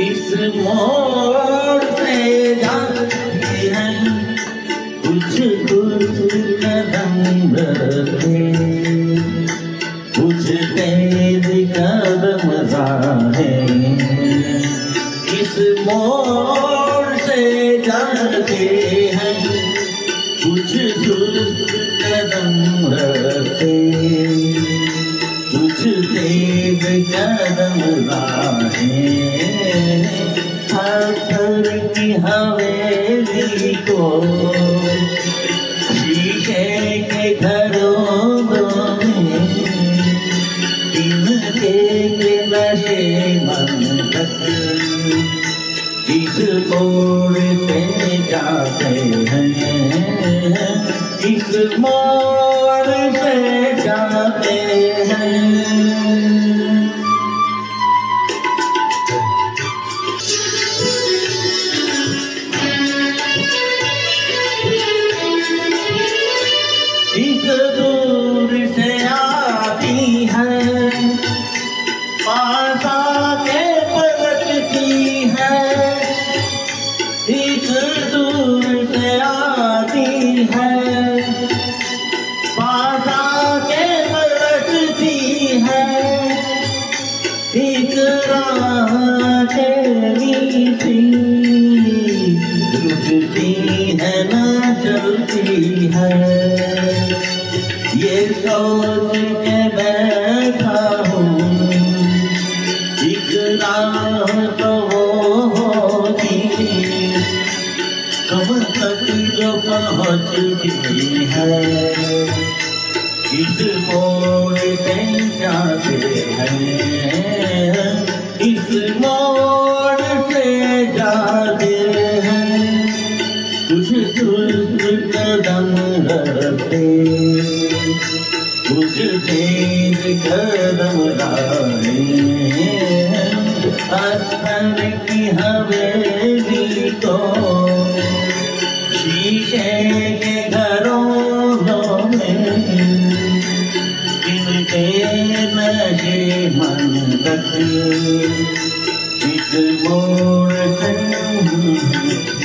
इस मोड़ से जाती है। कुछ कुछ कदम रखे कुछ तेज कदम राहे। इस मोड़ से जाते हैं। कुछ सुस्त कदम रखे तेज कदम राहे पत्थर की हवेली को, शीशे के घरों में दिन के नशे मन तक इस मोड़ से जाते हैं। इस मोड़ से जाते हैं। चलती है। ये सोच जो पहुँचती है। इस मोड़ से जाते हैं। इस मोड़ से जाते हैं। कुछ सुस्त कदम रखते, कुछ तेज कदम लाए पत्थर की हवेली को शीशे के घरों में इनके नशे मन तक इस मोड़ से